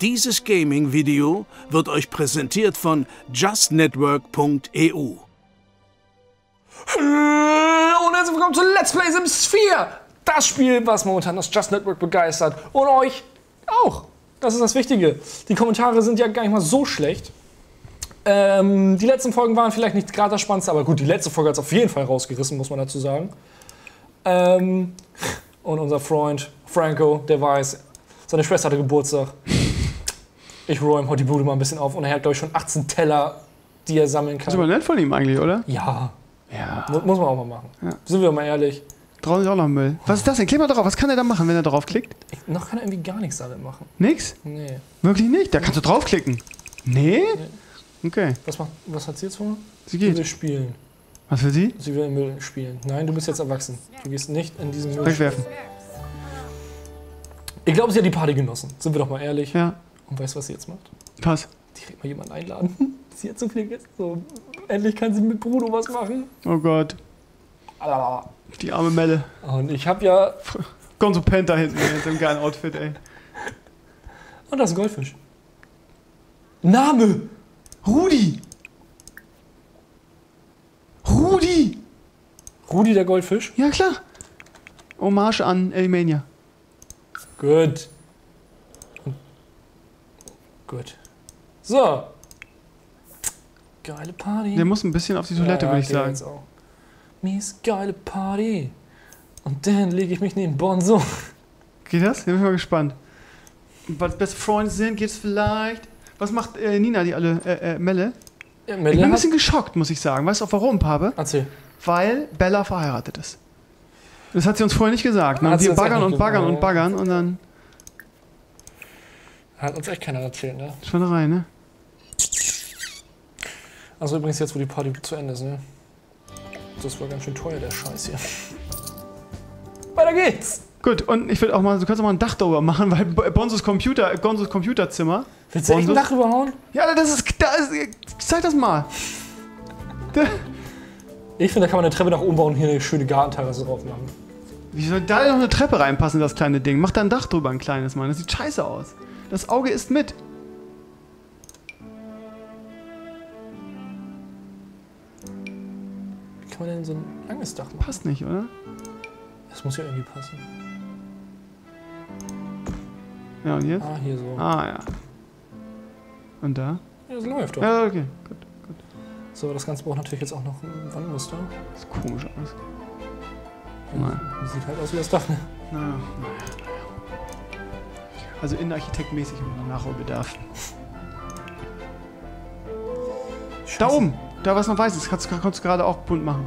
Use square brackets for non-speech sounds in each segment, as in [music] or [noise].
Dieses Gaming-Video wird euch präsentiert von justnetwork.eu. Und herzlich willkommen zu Let's Play Sims 4. Das Spiel, was momentan das Just Network begeistert und euch auch. Das ist das Wichtige. Die Kommentare sind ja gar nicht mal so schlecht. Ähm, die letzten Folgen waren vielleicht nicht gerade das Spannendste, aber gut, die letzte Folge hat es auf jeden Fall rausgerissen, muss man dazu sagen. Ähm, und unser Freund Franco, der weiß, seine Schwester hatte Geburtstag. Ich räume heute die Bude mal ein bisschen auf und er hat, glaube ich, schon 18 Teller, die er sammeln kann. Das ist aber nett von ihm eigentlich, oder? Ja, Ja. mu- muss man auch mal machen. Sind wir mal ehrlich. Draußen ist auch noch Müll. Was ist das denn? Klick mal drauf. Was kann er da machen, wenn er draufklickt? Ich, noch kann er irgendwie gar nichts damit machen. Nix? Nee. Wirklich nicht? Da kannst du draufklicken. Nee? Okay. Was, macht, was hat sie jetzt vor? Sie Sie will geht. spielen. Was für sie? Sie will im Müll spielen. Nein, du bist jetzt erwachsen. Du gehst nicht in diesen Müll. Wegwerfen. Ich glaube, sie hat die Party genossen. Sind wir doch mal ehrlich. Ja. Und weißt du, was sie jetzt macht? Pass. Direkt mal jemanden einladen. [laughs] Sie hat so viel gegessen. So, endlich kann sie mit Bruno was machen. Oh Gott. Ah. Die arme Melle. Und ich habe ja. [laughs] Gonzo pennt da hinten in seinem geilen Outfit, ey. Und das ist ein Goldfisch. Name! Rudi! Rudi! Rudi der Goldfisch. Ja, klar. Hommage an Elimania. Gut. Gut. So. Geile Party. Der muss ein bisschen auf die Toilette, Ja, würde ich sagen. auch. Mies geile Party. Und dann lege ich mich neben Bonzo. Geht das? Da bin ich mal gespannt. Weil beste Freunde sind, geht's vielleicht. Was macht äh, Nina, die alle, äh, äh, Melle? Ja, Ich Melle bin ein bisschen geschockt, muss ich sagen. Weißt du auch warum, Pape? Erzähl. Weil Bella verheiratet ist. Das hat sie uns vorher nicht gesagt. Ne? Wir baggern und baggern und baggern und dann Hat uns echt keiner erzählt, ne? Schweinerei, ne? Also übrigens jetzt, wo die Party zu Ende ist, ne? Das war ganz schön teuer, der Scheiß hier. Weiter geht's! Gut, und ich will auch mal, du kannst auch mal ein Dach darüber machen, weil Bonzos Computer, Gonzos Computerzimmer. Willst du echt ein? Dach überhauen? Ja, das ist, da ist, zeig das mal. Ich finde, da kann man eine Treppe nach oben bauen und hier eine schöne Gartenterrasse drauf machen. wie soll da noch eine Treppe reinpassen, das kleine Ding? Mach da ein Dach drüber, ein kleines, Mann. Das sieht scheiße aus. Das Auge ist mit. Wie kann man denn so ein langes Dach machen? Passt nicht, oder? Das muss ja irgendwie passen. Ja, und jetzt? Ah, hier so. Ah, ja. Und da? Ja, das läuft doch. Ja, okay. Gut. So, das Ganze braucht natürlich jetzt auch noch ein Wandmuster. Sieht komisch aus. Ja, Nein. Sieht halt aus wie das Dach, ne? Naja, naja. Also innenarchitektmäßig Nachholbedarf. Da Scheiße. oben! Da was noch weiß ist, kannst, kannst du gerade auch bunt machen.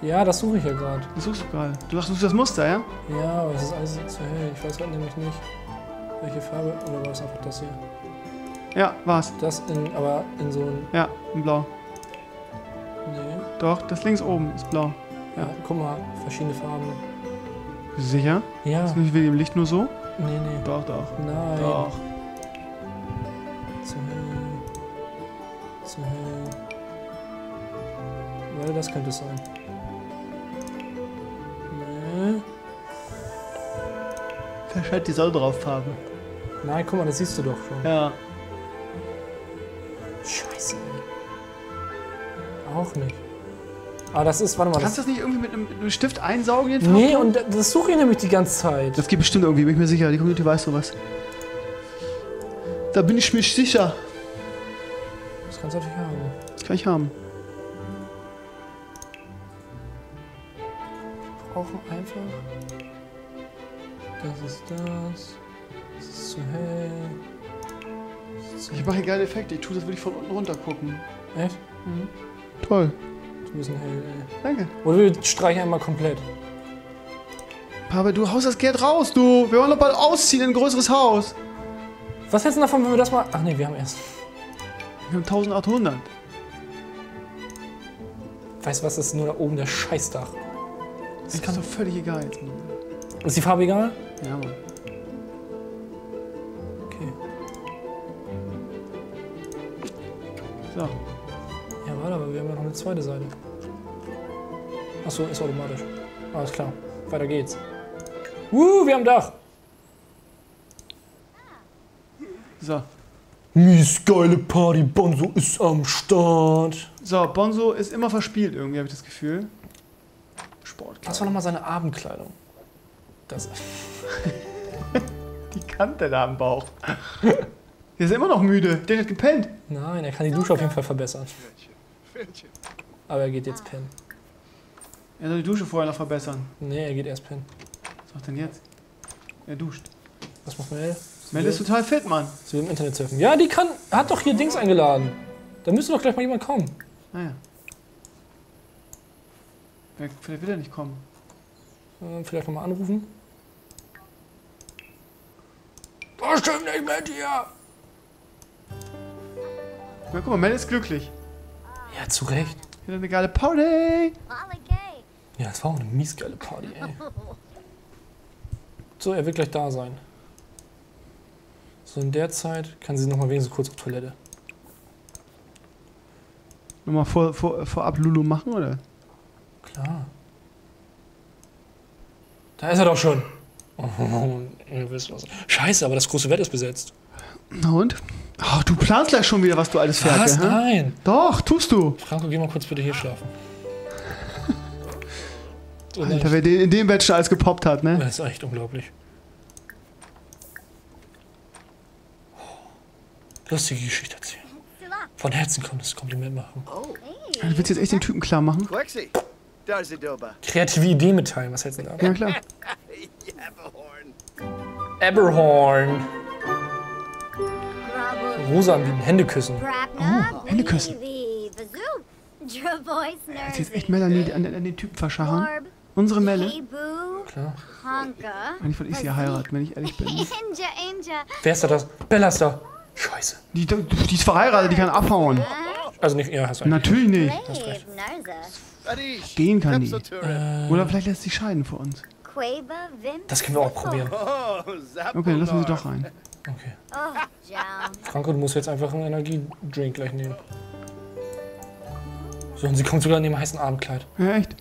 Ja, das suche ich ja gerade. Das suchst du gerade. Du sagst, du suchst das Muster, ja? Ja, aber es ist alles zu hell. Ich weiß halt nämlich nicht, welche Farbe. Oder war es einfach das hier? Ja, war's. Das in, aber in so ein. Ja, in blau. Nee. Doch, das links oben ist blau. Ja, guck mal, verschiedene Farben. Bist du sicher? Ja. Ist nicht wegen dem Licht nur so? Nee, nee. Doch, doch. Nein. Doch. Zu hell. Zu hell. Warte, das könnte es sein. Nee. Verschalt die Sonne drauf, Farbe. Nein, guck mal, das siehst du doch schon. Ja. Scheiße. Auch nicht. Ah, das ist, warte mal. Kannst du das nicht irgendwie mit einem, mit einem Stift einsaugen, den nee, und da- das suche ich nämlich die ganze Zeit. Das geht bestimmt irgendwie, bin ich mir sicher. Die Community weiß sowas. Da bin ich mir sicher. Das kannst du natürlich haben. Das kann ich haben. Wir brauchen einfach. Das ist das. Das ist zu hell. Ist zu Ich mache geile Effekte. Ich tue das wirklich von unten runter gucken. Echt? Toll. Hell, ey. Danke. Oder wir streichen einmal komplett. Papa, du haust das Geld raus, du. Wir wollen doch bald ausziehen in ein größeres Haus. Was hältst du davon, wenn wir das mal. Ach nee, wir haben erst. Wir haben 1800. Weißt du was, das ist nur da oben der Scheißdach. Das ist doch völlig egal jetzt. Mann. Ist die Farbe egal? Ja, Mann. Okay. So. Ja, warte, aber wir haben ja noch eine zweite Seite. Achso, ist automatisch. Alles klar. Weiter geht's. Uh, wir haben Dach. So. Mies geile Party, Bonzo ist am Start. So, Bonzo ist immer verspielt irgendwie, habe ich das Gefühl. Sportkleidung. Was war nochmal seine Abendkleidung? Das. [laughs] Die Kante da am Bauch. [laughs] Der ist immer noch müde. Der hat gepennt. Nein, er kann die Dusche auf jeden Fall verbessern. Aber er geht jetzt pennen. Er soll die Dusche vorher noch verbessern. Nee, er geht erst pennen. Was macht denn jetzt? Er duscht. Was macht Mel? Mel ist total fit, Mann. Sie will im Internet surfen. Ja, die kann. Hat doch hier Dings eingeladen. Da müsste doch gleich mal jemand kommen. Naja. Wer- Vielleicht will er nicht kommen. Äh, vielleicht nochmal anrufen. Das stimmt nicht mit dir! Na, guck mal, Mel ist glücklich. Ja, zu Recht. Er hat eine geile Party. Ja, es war auch eine mies geile Party, ey. So, er wird gleich da sein. So, in der Zeit kann sie nochmal wenigstens kurz auf Toilette. Nochmal vor, vor, vorab Lulu machen, oder? Klar. Da ist er doch schon. [laughs] Oh, ihr wisst was. Scheiße, aber das große Bett ist besetzt. Na und? Ach, du planst gleich schon wieder, was du alles Was? fährst, hä? Nein. Doch, tust du. Franco, geh mal kurz bitte hier schlafen. [laughs] Alter, wer den, in dem Bett schon alles gepoppt hat, ne? Das ist echt unglaublich. Lustige Geschichte erzählen. Von Herzen kommt das Kompliment machen. Du willst jetzt echt den Typen klar machen? Kreative Idee mitteilen, was hältst du denn da? Ja, klar. [laughs] Yabahorn. Eberhorn. Rosa anbieten, Hände küssen. Hände. Weavy. Bazoo. Dravois Jetzt jetzt echt. Melanie an, an den Typen verschachern. Unsere Melle. Klar. Eigentlich wollte ich sie heiraten, wenn ich ehrlich bin. [laughs] Wer ist da das? Bella ist da. Scheiße. Die, die ist verheiratet, die kann abhauen. Also nicht, ja, hast du recht. Natürlich nicht. Narza. Adish. Gehen kann die. Pepsotura. Oder vielleicht lässt sie scheiden für uns. Das können wir auch probieren. Oh. Okay, lassen wir sie doch rein. Okay. Oh. Franco, du musst jetzt einfach einen Energiedrink gleich nehmen. So, und sie kommt sogar in dem heißen Abendkleid. Ja, echt?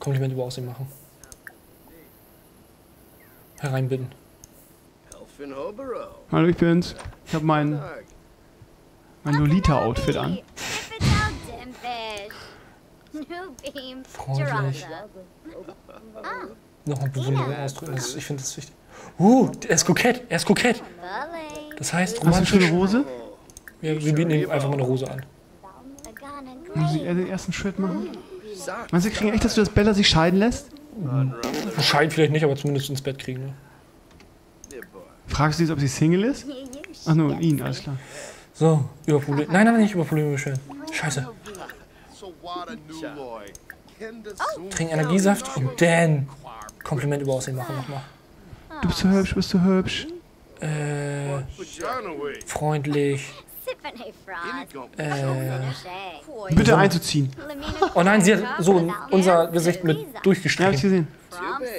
Kompliment über Aussehen machen. Hereinbitten. Hallo, ich bin's. Ich habe mein, mein Lolita-Outfit an. Freundlich. Nochmal Bewunderung ausdrücken. Ich finde das wichtig. Uh, er ist kokett. Er ist kokett. Das heißt, Hast du eine romantisch. Rose? Wir, wir bieten ihm einfach mal eine Rose an. Muss ich den ersten Schritt machen? Meinst du, wir kriegen echt, dass du das Bella sich scheiden lässt? Scheint vielleicht nicht, aber zumindest ins Bett kriegen. Ne? Fragst du sie, ob sie Single ist? Ach nur, ihn, alles klar. So, über Probleme. Nein, nein, nicht über Probleme beschweren. Scheiße. Trink Energiesaft und dann Kompliment über Aussehen machen nochmal. Du bist so hübsch, bist so hübsch. Äh, freundlich. Äh. Bitte einzuziehen. Oh nein, sie hat so unser Gesicht mit Ja, hab ich durchgestrichen. gesehen.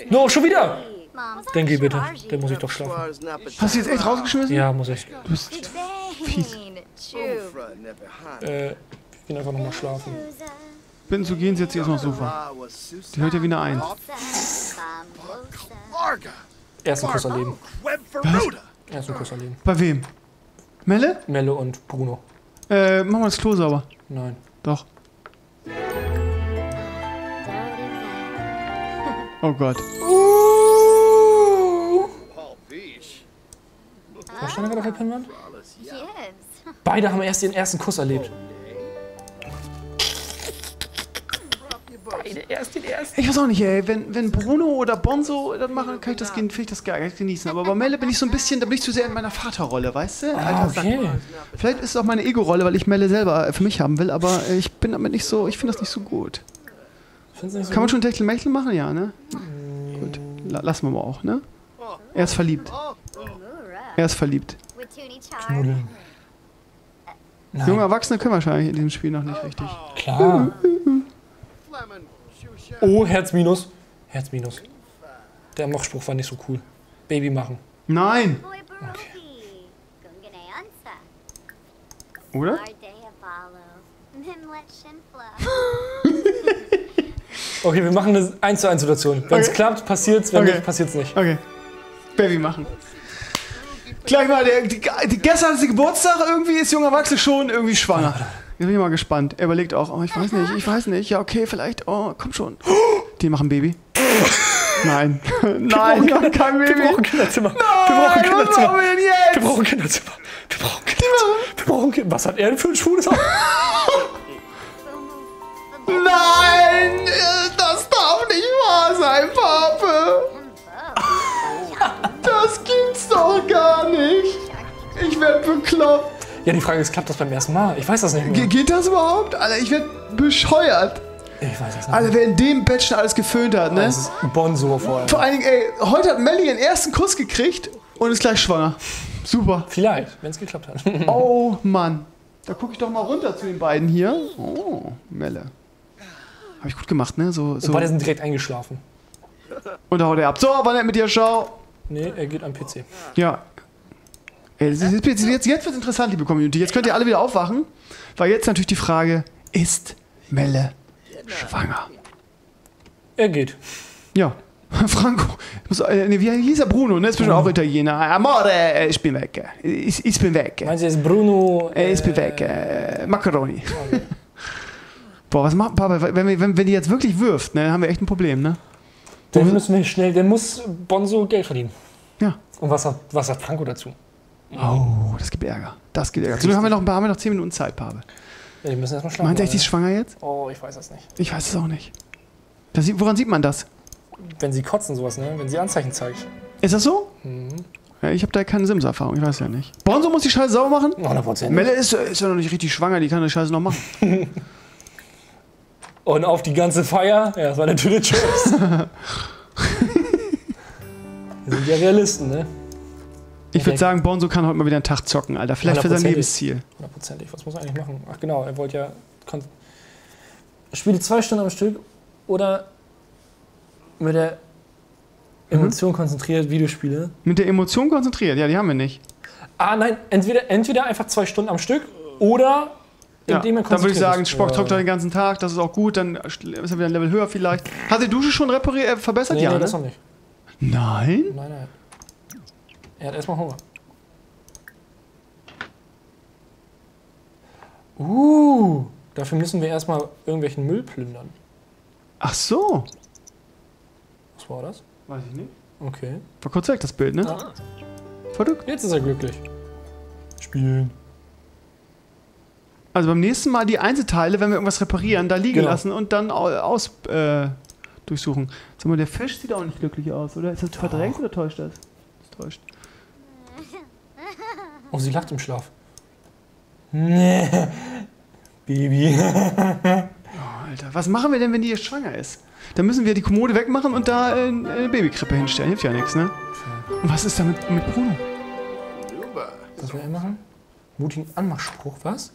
No, schon wieder! Dann geh bitte. Dann muss ich doch schlafen. Hast du jetzt echt rausgeschmissen? Ja, muss ich. Du bist fies. Äh, ich bin einfach nochmal schlafen. Bitten zu gehen, setzt sie erstmal aufs Sofa. Die hört ja wieder ein. Ersten Kuss erleben. Web Feruda. Ersten Kuss erleben. Bei wem? Melle? Melle und Bruno. Äh, mach mal das Klo sauber. Nein. Doch. Oh Gott. Beach. Was stand da gerade auf der? Yes. Beide haben erst den ersten Kuss erlebt. Beide erst den ersten. Ich weiß auch nicht, ey. Wenn, wenn Bruno oder Bonzo das machen, kann ich das, finde ich das geil, genießen. Aber bei Melle bin ich so ein bisschen, da bin ich zu sehr in meiner Vaterrolle, weißt du? Ah, okay. Vielleicht ist es auch meine Ego-Rolle, weil ich Melle selber äh, für mich haben will, aber äh, ich bin damit nicht so, ich finde das nicht so gut. Nicht so Kann man gut? schon Techtelmechtel machen? Ja, ne? Gut. La lassen wir mal auch, ne? Er ist verliebt. Er ist verliebt. Knuddeln. Junge Erwachsene können wahrscheinlich in diesem Spiel noch nicht richtig. Klar. Oh, Herz minus. Herz minus. Der Mochspruch war nicht so cool. Baby machen. Nein! Ansa. Oder? [laughs] Okay, wir machen eine 1 zu 1 Situation. Wenn es Okay. klappt, passiert's. Wenn Okay. nicht, passiert's nicht. Okay. Baby machen. Gleich mal, der, die, die, gestern hat sie Geburtstag, irgendwie ist junger Erwachsene schon irgendwie schwanger. Jetzt bin ich mal gespannt. Er überlegt auch, oh, ich weiß nicht, ich weiß nicht. Ja, okay, vielleicht, oh, komm schon. Die machen Baby. Nein. [laughs] Nein, die machen kein Baby. Wir brauchen Kinderzimmer. wir Nein, brauchen was Kinderzimmer. wir denn Wir jetzt? brauchen Kinderzimmer. Wir brauchen Kinderzimmer. Wir brauchen Kind Was hat er denn für ein schwules Auge? Nein, das darf nicht wahr sein, Pape. Das gibt's doch gar nicht. Ich werd bekloppt. Ja, die Frage ist, klappt das beim ersten Mal? Ich weiß das nicht Ge mehr. geht das überhaupt? Alter, ich werd bescheuert. Ich weiß das nicht Alter, wer in dem Bett schon alles geföhnt hat, ne? Das ist Bonzo vorher. Vor allen Dingen, ey, heute hat Melly ihren ersten Kuss gekriegt und ist gleich schwanger. Super. Vielleicht, wenn es geklappt hat. [laughs] Oh Mann. Da gucke ich doch mal runter zu den beiden hier. Oh, Melle. Habe ich gut gemacht, ne? So, so. Beide sind direkt eingeschlafen. Und da haut er ab. So, war nett mit dir, schau. Nee, er geht am PC. Ja. Ist jetzt, jetzt, jetzt, jetzt wird interessant, liebe Community. Jetzt könnt ihr alle wieder aufwachen. Weil jetzt natürlich die Frage, ist Melle schwanger? Er geht. Ja. [laughs] Franco. Muss, äh, wie hieß er? Bruno, ne? Ist bestimmt auch Italiener. Amore, ich bin weg. Ich, ich bin weg. Meinst du jetzt Bruno? Äh, ich bin weg. Äh, Macaroni. [laughs] Boah, was macht Papa? Wenn, wir, wenn, wenn die jetzt wirklich wirft, ne, dann haben wir echt ein Problem, ne? Dann müssen wir schnell, dann muss Bonzo Geld verdienen. Ja. Und was hat, was hat Franco dazu? Oh, das gibt Ärger. Das gibt Ärger. Zum Glück haben wir noch, haben wir noch 10 Minuten Zeit, Pape. Ja, die müssen erstmal schlafen. Meint er, die ist schwanger jetzt? Oh, ich weiß das nicht. Ich weiß es auch nicht. Das sieht, woran sieht man das? Wenn sie kotzen, sowas, ne? Wenn sie Anzeichen zeigt. Ist das so? Ja, ich habe da keine Sims-Erfahrung, ich weiß ja nicht. Bonzo muss die Scheiße sauber machen? 100 Prozent. Melle ist, ist ja noch nicht richtig schwanger, die kann die Scheiße noch machen. [laughs] Und auf die ganze Feier, ja, das war natürlich [laughs] Jokes. [laughs] Wir sind ja Realisten, ne? Ich würde sagen, Bonzo kann heute mal wieder einen Tag zocken, Alter. Vielleicht für sein. Lebensziel. Hundertprozentig. Was muss er eigentlich machen? Ach genau, er wollte ja. Spiele zwei Stunden am Stück oder mit der Emotion konzentriert Videospiele. Mit der Emotion konzentriert, ja, die haben wir nicht. Ah nein, entweder, entweder einfach zwei Stunden am Stück oder Ja, indem er dann würde ich sagen. Spock zockt Ja. er den ganzen Tag, das ist auch gut, dann ist er wieder ein Level höher vielleicht. Hat die Dusche schon repariert, äh, verbessert? Nee, ja, nee, ne? das noch nicht. Nein? Nein, nein. Er hat erstmal Hunger. Uh, dafür müssen wir erstmal irgendwelchen Müll plündern. Ach so. Was war das? Weiß ich nicht. Okay. War kurz weg, das Bild, ne? Ah, Verrückt. jetzt ist er glücklich. Spielen. Also beim nächsten Mal die Einzelteile, wenn wir irgendwas reparieren, da liegen Genau. lassen und dann au- aus äh, durchsuchen. Sag mal, der Fisch sieht auch nicht glücklich aus, oder? Ist das verdrängt oder täuscht das? Das täuscht. Oh, sie lacht im Schlaf. Nee. Baby. Alter, was machen wir denn, wenn die jetzt schwanger ist? Dann müssen wir die Kommode wegmachen und da äh, eine Babykrippe hinstellen. Hilft ja nichts, ne? Und was ist da mit, Bruno? Was will er machen? Mutigen Anmachspruch, was?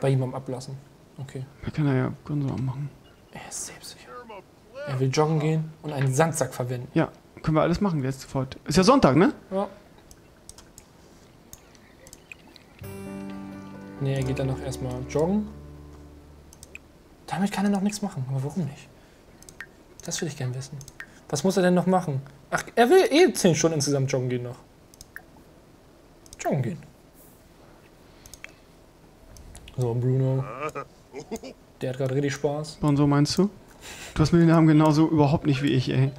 Bei jemandem ablassen. Okay. Da kann er ja Gonzo machen. Er ist selbstsicher. Er will joggen gehen und einen Sandsack verwenden. Ja, können wir alles machen jetzt sofort. Ist ja Sonntag, ne? Ja. Nee, er geht dann noch erstmal joggen. Damit kann er noch nichts machen. Aber warum nicht? Das will ich gern wissen. Was muss er denn noch machen? Ach, er will eh 10 Stunden insgesamt joggen gehen noch. Joggen gehen. So, Bruno. Der hat gerade richtig Spaß. Gonzo meinst du? Du hast mir den Namen genauso überhaupt nicht wie ich, ey.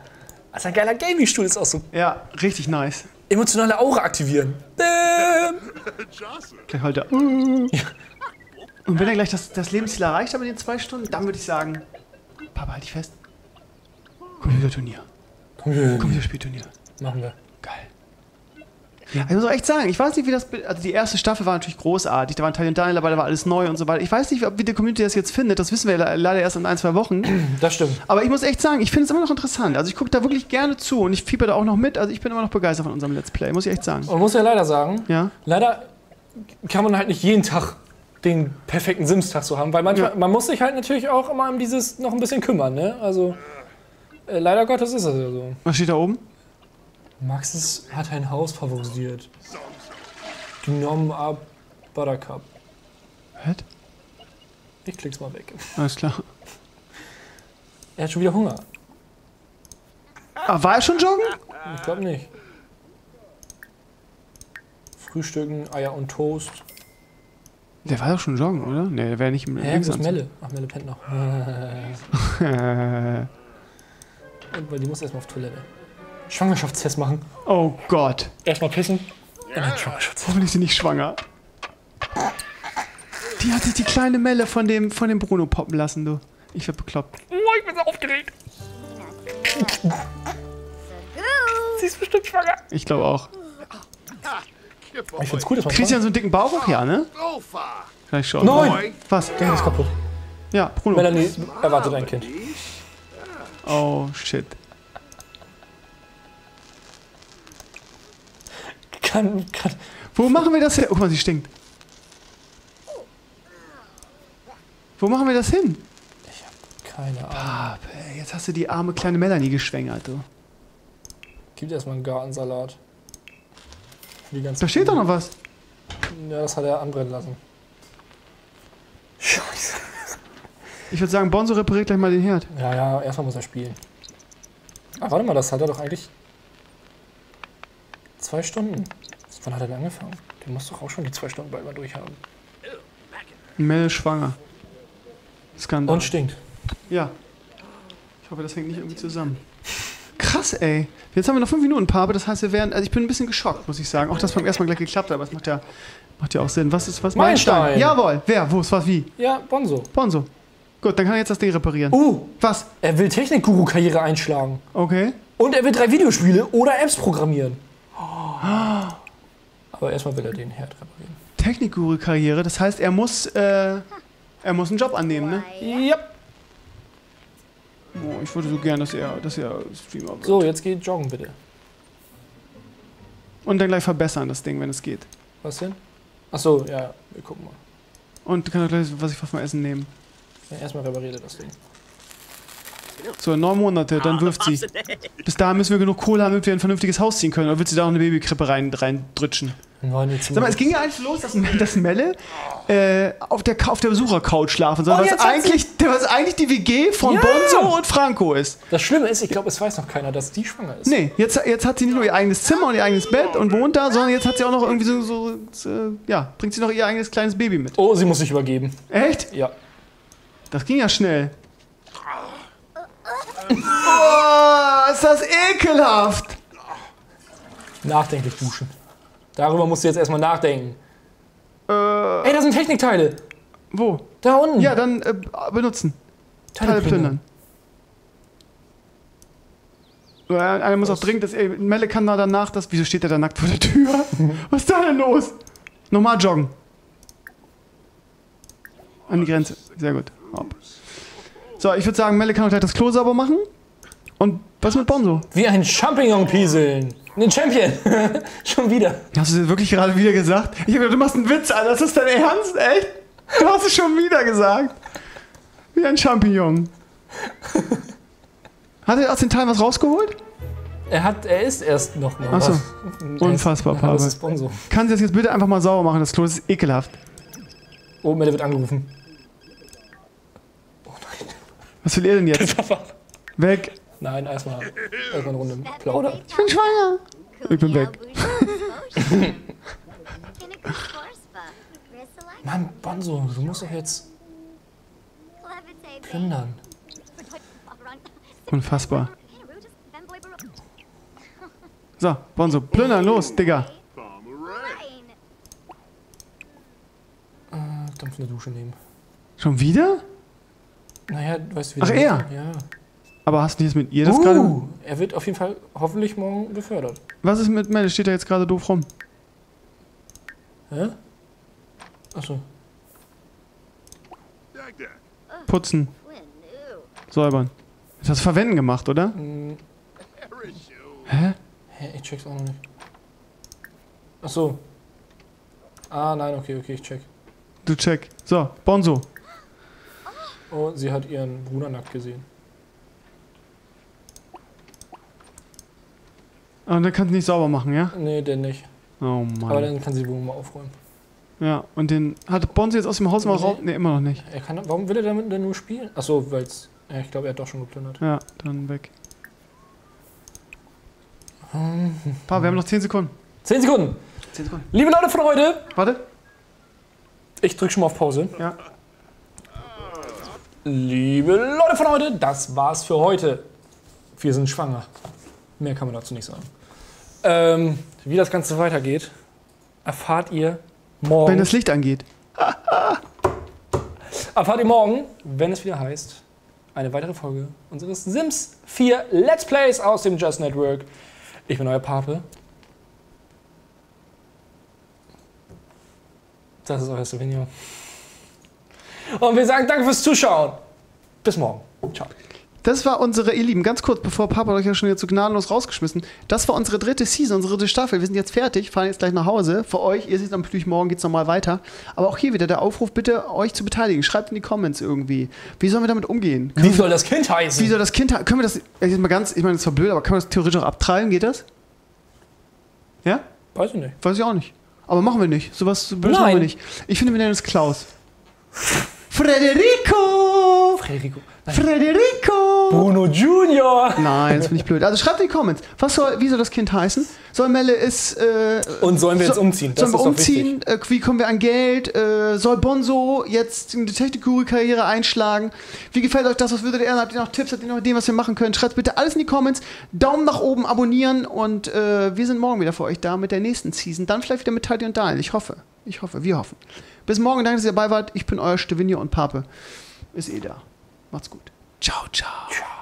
Das ist ein geiler Gaming-Stuhl, ist auch so. Ja, richtig nice. Emotionale Aura aktivieren. Bäm. [laughs] Gleich halt er. Und wenn er gleich das, das Lebensziel erreicht hat mit den zwei Stunden, dann würde ich sagen, Papa, halt dich fest. Computerturnier. Computerspielturnier. Machen wir. Ja. Ich muss auch echt sagen, ich weiß nicht, wie das. Also, die erste Staffel war natürlich großartig. Da waren Teil und Daniel dabei, da war alles neu und so weiter. Ich weiß nicht, ob- wie die Community das jetzt findet. Das wissen wir le- leider erst in ein, zwei Wochen. [clears throat] Das stimmt. Aber ich muss echt sagen, ich finde es immer noch interessant. Also, ich gucke da wirklich gerne zu und ich fieber da auch noch mit. Also, ich bin immer noch begeistert von unserem Let's Play, muss ich echt sagen. Man muss ja leider sagen, Ja? leider kann man halt nicht jeden Tag den perfekten Sims-Tag so haben, weil manchmal, Ja. man muss sich halt natürlich auch immer um dieses noch ein bisschen kümmern, ne? Also, äh, leider Gottes ist das ja so. Was steht da oben? Maxis hat ein Haus favorisiert. Genommen ab Buttercup. Was? Ich klick's mal weg. Alles klar. Er hat schon wieder Hunger. Ah, war er schon joggen? Ich glaube nicht. Frühstücken, Eier und Toast. Der war doch schon joggen, oder? Ne, der wäre nicht im Hä, wo ist. Melle? Ach, Melle pennt noch. [laughs] Und weil die muss erstmal auf Toilette. Schwangerschaftstest machen. oh Gott. Erstmal pissen. Und dann Schwangerschaftstest. Hoffentlich ist sie nicht schwanger. Die hat sich die kleine Melle von dem, von dem Bruno poppen lassen, du. Ich werd bekloppt. Oh, ich bin so aufgeregt. Sie ist bestimmt schwanger. Ich glaube auch. Ich find's cool, dass man Christian so einen dicken Bauch auch, ja, ne? Vielleicht schon. Nein! Was? Der ist kaputt. Ja, Bruno. Melanie erwartet ein Kind. Oh, shit. Kann, kann. Wo machen wir das hin? Guck mal, sie stinkt. Wo machen wir das hin? Keine Ahnung. Ah, jetzt hast du die arme kleine Melanie geschwängert, du. Gibt erstmal einen Gartensalat. Die ganzen Da steht doch noch was. Ja, das hat er anbrennen lassen. Scheiße. Ich würde sagen, Bonzo repariert gleich mal den Herd. Ja, ja, erstmal muss er spielen. Ach, warte mal, das hat er doch eigentlich. Zwei Stunden. Wann hat er denn angefangen? Der muss doch auch schon die zwei Stunden bald mal durchhaben. Mel ist schwanger. Skandal. Und stinkt. Ja. Ich hoffe, das hängt nicht irgendwie zusammen. Krass, ey. Jetzt haben wir noch fünf Minuten, Pape. Das heißt, wir werden. Also ich bin ein bisschen geschockt, muss ich sagen. Auch dass beim ersten Mal gleich geklappt hat, aber es macht ja, macht ja auch Sinn. Was ist was? Meilenstein. Jawohl. Wer? Wo ist was? Wie? Ja, Bonzo. Bonzo. Gut, dann kann er jetzt das Ding reparieren. Uh, Was? er will Technikguru-Karriere einschlagen. Okay. Und er will drei Videospiele oder Apps programmieren. Aber erstmal will er den Herd reparieren. Technikguru-Karriere. Das heißt, er muss, äh, er muss einen Job annehmen, ne? Ja. Oh, ich würde so gern, dass er, dass er Streamer wird. So, jetzt geht joggen bitte. Und dann gleich verbessern das Ding, wenn es geht. Was denn? Achso, ja, wir gucken mal. Und kann er gleich, was ich was mal essen nehmen. Ja, erstmal repariert er das Ding. So, neun Monate, dann wirft sie. Bis dahin müssen wir genug Kohle haben, damit wir ein vernünftiges Haus ziehen können. Oder wird sie da auch eine Babykrippe rein, reindrutschen? Sag mal, es ging ja eigentlich los, dass, dass Melle äh, auf der, auf der Besuchercouch schlafen soll, Oh, was, eigentlich, was eigentlich die WG von Ja. Bonzo und Franco ist. Das Schlimme ist, ich glaube, es weiß noch keiner, dass die schwanger ist. Nee, jetzt, jetzt hat sie nicht nur ihr eigenes Zimmer und ihr eigenes Bett und wohnt da, sondern jetzt hat sie auch noch irgendwie so, so, so ja, bringt sie noch ihr eigenes kleines Baby mit. Oh, sie muss sich übergeben. Echt? Ja. Das ging ja schnell. Oh, ist das ekelhaft. Nachdenklich duschen. Darüber musst du jetzt erstmal nachdenken. Äh, Ey, da sind Technikteile. wo? Da unten. Ja, dann äh, benutzen. Teile plündern. Ja, Einer muss auch dringend, das, ey, Melle kann da danach das. Wieso steht der da nackt vor der Tür? [laughs] Was ist da denn los? Nochmal joggen. An die Grenze. Sehr gut. Hopp. So, ich würde sagen, Melle kann auch gleich das Klo sauber machen. Und was mit Bonzo? Wie ein Champignon pieseln. Ein Champion. [laughs] Schon wieder. Hast du das wirklich gerade wieder gesagt? Ich habe gedacht, du machst einen Witz, Alter. Das ist dein Ernst, echt? Du hast es schon wieder gesagt. Wie ein Champignon. [laughs] Hat er aus den Teilen was rausgeholt? Er hat, er ist erst noch mal. Ach so. was. Unfassbar, Das Pavel. Kann sie das jetzt bitte einfach mal sauber machen? Das Klo das ist ekelhaft. Oh, Melle wird angerufen. Was will er denn jetzt? [laughs] Weg. Nein, erstmal erstmal eine Runde Plauder. Ich bin schwanger. Ich bin weg. [laughs] Mann, Bonzo, du musst doch jetzt plündern. Unfassbar. So, Bonzo, plündern, los, Digga. Äh, dampfende Dusche nehmen. Schon wieder? Naja, weißt du wie Ach, er? Ja. Aber hast du jetzt mit ihr das gerade? Uh, er wird auf jeden Fall hoffentlich morgen befördert. Was ist mit Melle? Steht da jetzt gerade doof rum? Hä? Achso. Putzen, säubern. Ist das Verwenden gemacht, oder? Hm. Hä? hä, ich check's auch noch nicht. Achso. Ah, nein, okay, okay, ich check. Du check. So, Bonzo. Oh, sie hat ihren Bruder nackt gesehen. Und dann kannst du nicht sauber machen, ja? Nee, der nicht. Oh Aber Mann. dann kann sie die Wohnung mal aufräumen. Ja, und den. Hat Bonzo jetzt aus dem Haus mal Nee. raus? Ne, immer noch nicht. Er kann, warum will er damit denn nur spielen? Achso, weil's. Ja, ich glaube, er hat doch schon geplündert. Ja, dann weg. [laughs] Pa, wir haben noch 10 Sekunden. 10 Sekunden! 10 Sekunden. Liebe Leute von heute, Warte. ich drücke schon mal auf Pause. Ja. Liebe Leute von heute, das war's für heute. Wir sind schwanger. Mehr kann man dazu nicht sagen. Ähm, wie das Ganze weitergeht, erfahrt ihr morgen. Wenn das Licht angeht. [laughs] erfahrt ihr morgen, wenn es wieder heißt, eine weitere Folge unseres Sims 4 Let's Plays aus dem Just Network. Ich bin euer Pape. Das ist euer Souvenir. Und wir sagen danke fürs Zuschauen. Bis morgen. Ciao. Das war unsere, ihr Lieben, ganz kurz, bevor Papa euch ja schon wieder zu gnadenlos rausgeschmissen. Das war unsere dritte Season, unsere dritte Staffel. Wir sind jetzt fertig, fahren jetzt gleich nach Hause. Für euch, ihr seht natürlich, morgen geht's nochmal weiter. Aber auch hier wieder der Aufruf, bitte euch zu beteiligen. Schreibt in die Comments irgendwie. Wie sollen wir damit umgehen? Wie soll das Kind heißen? Wie soll das Kind, können wir das, jetzt mal ganz, ich meine, das zwar blöd, aber können wir das theoretisch auch abtreiben? Geht das? Ja? Weiß ich nicht. Weiß ich auch nicht. Aber machen wir nicht. Sowas so blöd machen wir nicht. Ich finde, wir nennen es Klaus. Frederico! Frederico. Nein. Frederico! Bruno Junior. Nein, das finde ich blöd. Also schreibt in die Comments. Was soll, wie soll das Kind heißen? Soll Melle ist. Äh, Und sollen wir jetzt so- umziehen? Das sollen wir umziehen? Äh, wie kommen wir an Geld? Äh, soll Bonzo jetzt eine Detective-Karriere einschlagen? Wie gefällt euch das? Was würdet ihr eher? Habt ihr noch Tipps? Habt ihr noch Ideen, was wir machen können? Schreibt bitte alles in die Comments. Daumen nach oben, abonnieren und äh, wir sind morgen wieder für euch da mit der nächsten Season. Dann vielleicht wieder mit Tati und Daniel. Ich hoffe. Ich hoffe. Wir hoffen. Bis morgen. Danke, dass ihr dabei wart. Ich bin euer Stevinio und Pape. Ist eh da. Macht's gut. Ciao, ciao. Ciao.